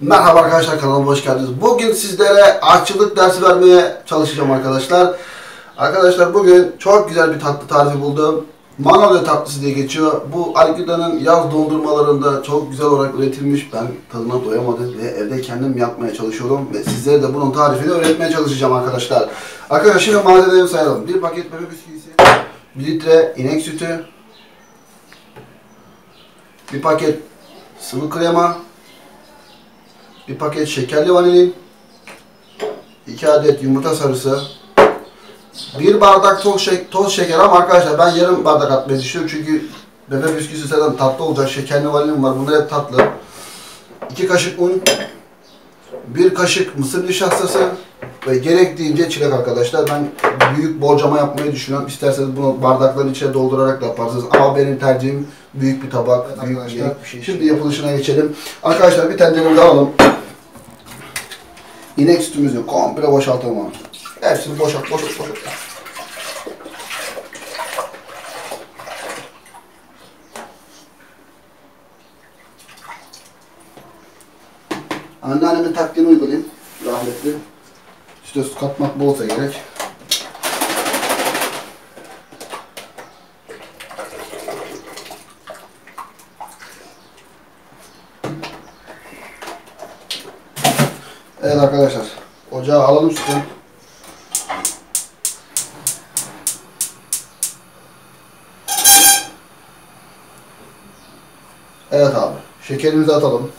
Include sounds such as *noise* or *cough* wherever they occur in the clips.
Merhaba arkadaşlar kanalıma hoş geldiniz. Bugün sizlere aşçılık dersi vermeye çalışacağım arkadaşlar. Arkadaşlar bugün çok güzel bir tatlı tarifi buldum. Manolya tatlısı diye geçiyor. Bu Algida'nın yaz dondurmalarında çok güzel olarak üretilmiş. Ben tadına doyamadım ve evde kendim yapmaya çalışıyorum. Ve sizlere de bunun tarifini öğretmeye çalışacağım arkadaşlar. Arkadaşlar şimdi malzemeleri sayalım. Bir paket bebek bisküvisi, 1 litre inek sütü, bir paket sıvı krema, bir paket şekerli vanilin, 2 adet yumurta sarısı, bir bardak toz, şek toz şeker ama arkadaşlar ben yarım bardak atmayı düşünüyorum çünkü bebek bisküvisi zaten tatlı olacak, şekerli vanilin var, bunlar hep tatlı. 2 kaşık un, 1 kaşık mısır nişastası ve gerektiğince çilek arkadaşlar. Ben büyük borcama yapmayı düşünüyorum. İsterseniz bunu bardakların içine doldurarak da yaparsınız. Ama benim tercihim büyük bir tabak, Evet büyük bir şey. Şimdi yapılışına geçelim. Arkadaşlar bir tenceremizi alalım. İnek sütümüzü komple boşaltalım abi. Hepsini boşalt, boşalt, boşalt. Anneannemin taktiğini uygulayayım. Rahmetli. Süte su katmak bolsa gerek. Evet arkadaşlar. Ocağı alalım sütü. Evet abi. Şekerimizi atalım.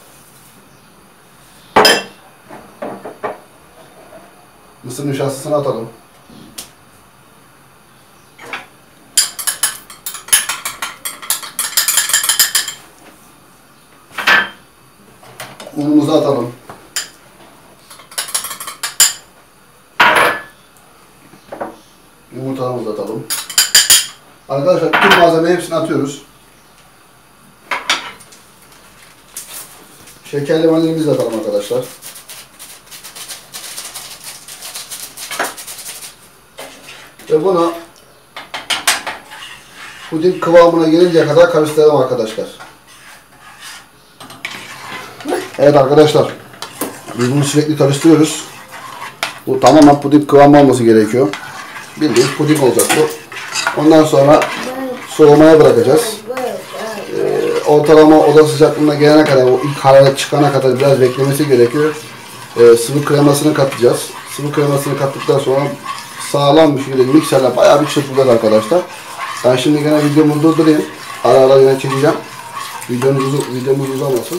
Mısır nişastasını atalım. Unumuzu atalım. Yumurtalarımızı atalım. Arkadaşlar bütün malzemeyi hepsini atıyoruz. Şekerli vanilimizi de atalım arkadaşlar. Ve bunu puding kıvamına gelinceye kadar karıştıralım arkadaşlar. Evet arkadaşlar. Biz bunu sürekli karıştırıyoruz. Bu tamamen puding kıvamı olması gerekiyor. Bildiğiniz puding olacak bu. Ondan sonra soğumaya bırakacağız. Ee, ortalama oda sıcaklığına gelene kadar, o ilk hararet çıkana kadar biraz beklemesi gerekiyor. Ee, sıvı kremasını katacağız. Sıvı kremasını kattıktan sonra sağlam bir şekilde mikserle bayağı bir çırpacağız arkadaşlar. Ben şimdi gene videomu durdurayım. Ara ara yine çekeceğim. Videomuz, videomuz uzamasın.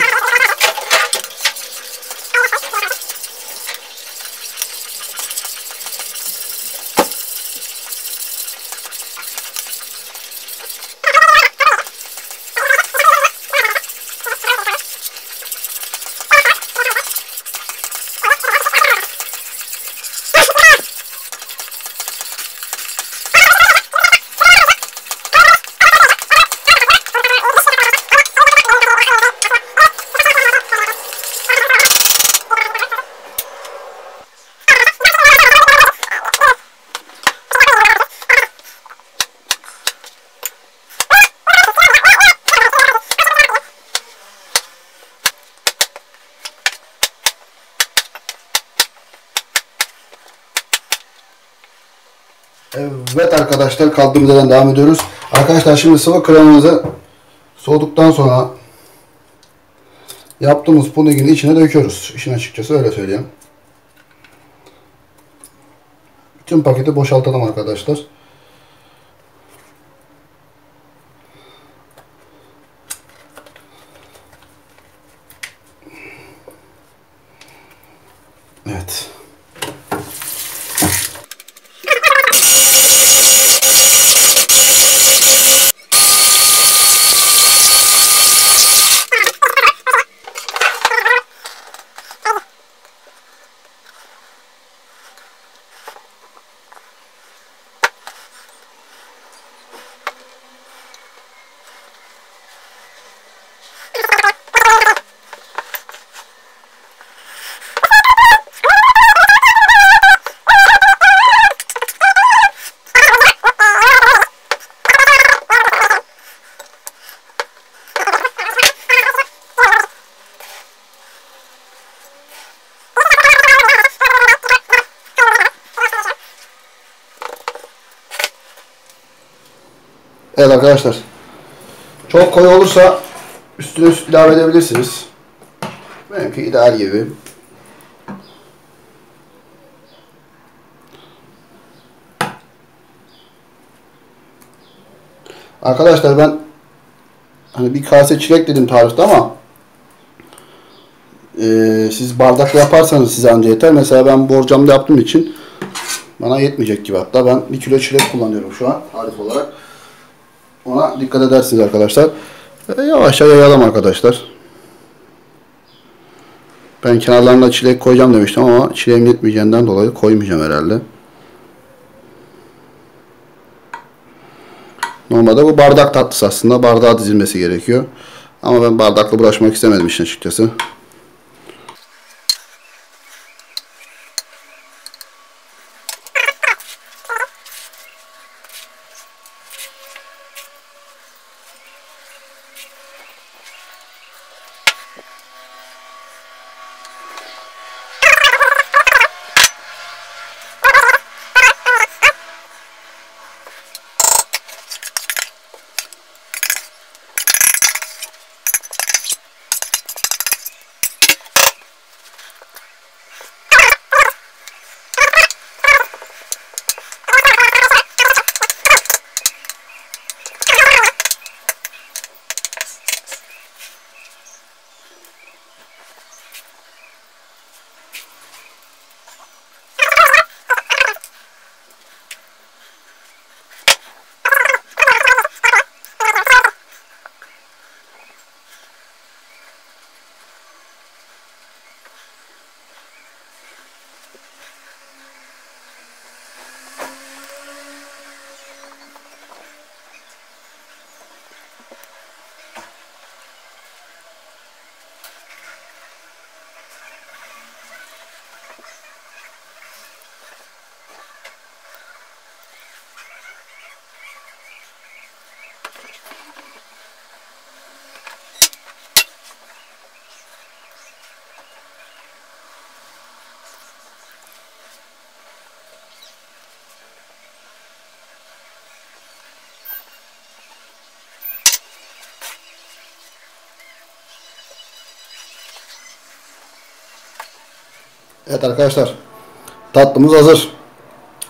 Evet arkadaşlar kaldığımız yerden devam ediyoruz. Arkadaşlar şimdi sıvı kremamızı soğuduktan sonra yaptığımız pudingin içine döküyoruz. İşin açıkçası öyle söyleyeyim. Bütün paketi boşaltalım arkadaşlar. Evet. Evet arkadaşlar. Çok koyu olursa üstüne süt ilave edebilirsiniz. Benimki ideal gibi. Arkadaşlar ben hani bir kase çilek dedim tarifte ama eee, siz bardakla yaparsanız size anca yeter. Mesela ben borcamda yaptığım için bana yetmeyecek gibi. Hatta ben bir kilo çilek kullanıyorum şu an tarif olarak. Ona dikkat edersiniz arkadaşlar. E, yavaşça yayalım arkadaşlar. Ben kenarlarına çilek koyacağım demiştim ama çileğim yetmeyeceğinden dolayı koymayacağım herhalde. Normalde bu bardak tatlısı aslında. Bardağa dizilmesi gerekiyor. Ama ben bardakla uğraşmak istemedim işin açıkçası. Evet arkadaşlar. Tatlımız hazır.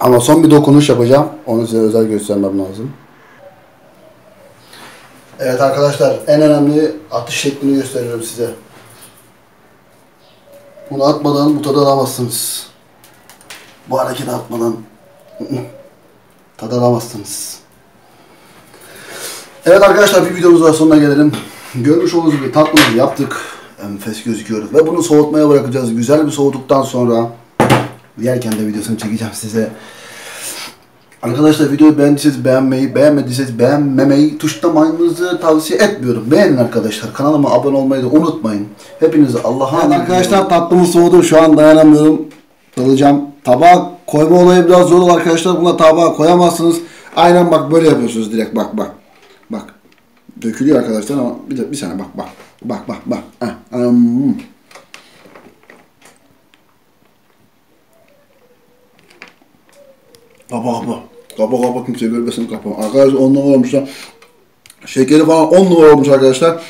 Ama son bir dokunuş yapacağım. Onu size özel göstermem lazım. Evet arkadaşlar en önemli atış şeklini gösteriyorum size. Bunu atmadan bu tadı alamazsınız. Bu hareketi atmadan *laughs* tadı alamazsınız. Evet arkadaşlar bir videomuz daha sonuna gelelim. Görmüş olduğunuz gibi tatlımızı yaptık. Enfes gözüküyoruz. Ve bunu soğutmaya bırakacağız. Güzel bir soğuduktan sonra yerken de videosunu çekeceğim size. Arkadaşlar videoyu beğendiyseniz beğenmeyi, beğenmediyseniz beğenmemeyi tuşlamanızı tavsiye etmiyorum. Beğenin arkadaşlar. Kanalıma abone olmayı da unutmayın. Hepinizi Allah'a emanet Evet arkadaşlar tatlımız soğudu. Şu an dayanamıyorum. Dalacağım. Tabağa koyma olayı biraz zor olur arkadaşlar. Buna tabağa koyamazsınız. Aynen bak böyle yapıyorsunuz direkt. Bak bak. Bak. Dökülüyor arkadaşlar ama bir, de, bir saniye bak bak. Bak bak bak. Heh. Hmm. Kapa kapa. Kapa kapa kimse görmesin kapa. Arkadaşlar on numara olmuşlar. Şekeri falan on numara olmuş arkadaşlar.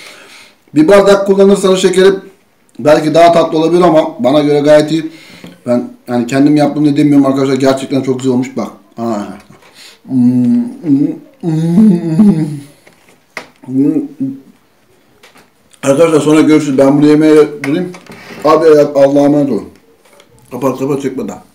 Bir bardak kullanırsanız şekeri belki daha tatlı olabilir ama bana göre gayet iyi. Ben yani kendim yaptım diye demiyorum arkadaşlar. Gerçekten çok güzel olmuş. Bak. Ha. Hmm, hmm, hmm, hmm. Arkadaşlar sonra görüşürüz. Ben bunu yemeğe durayım. Abi Allah'a emanet olun. Kapat kapat çekme daha.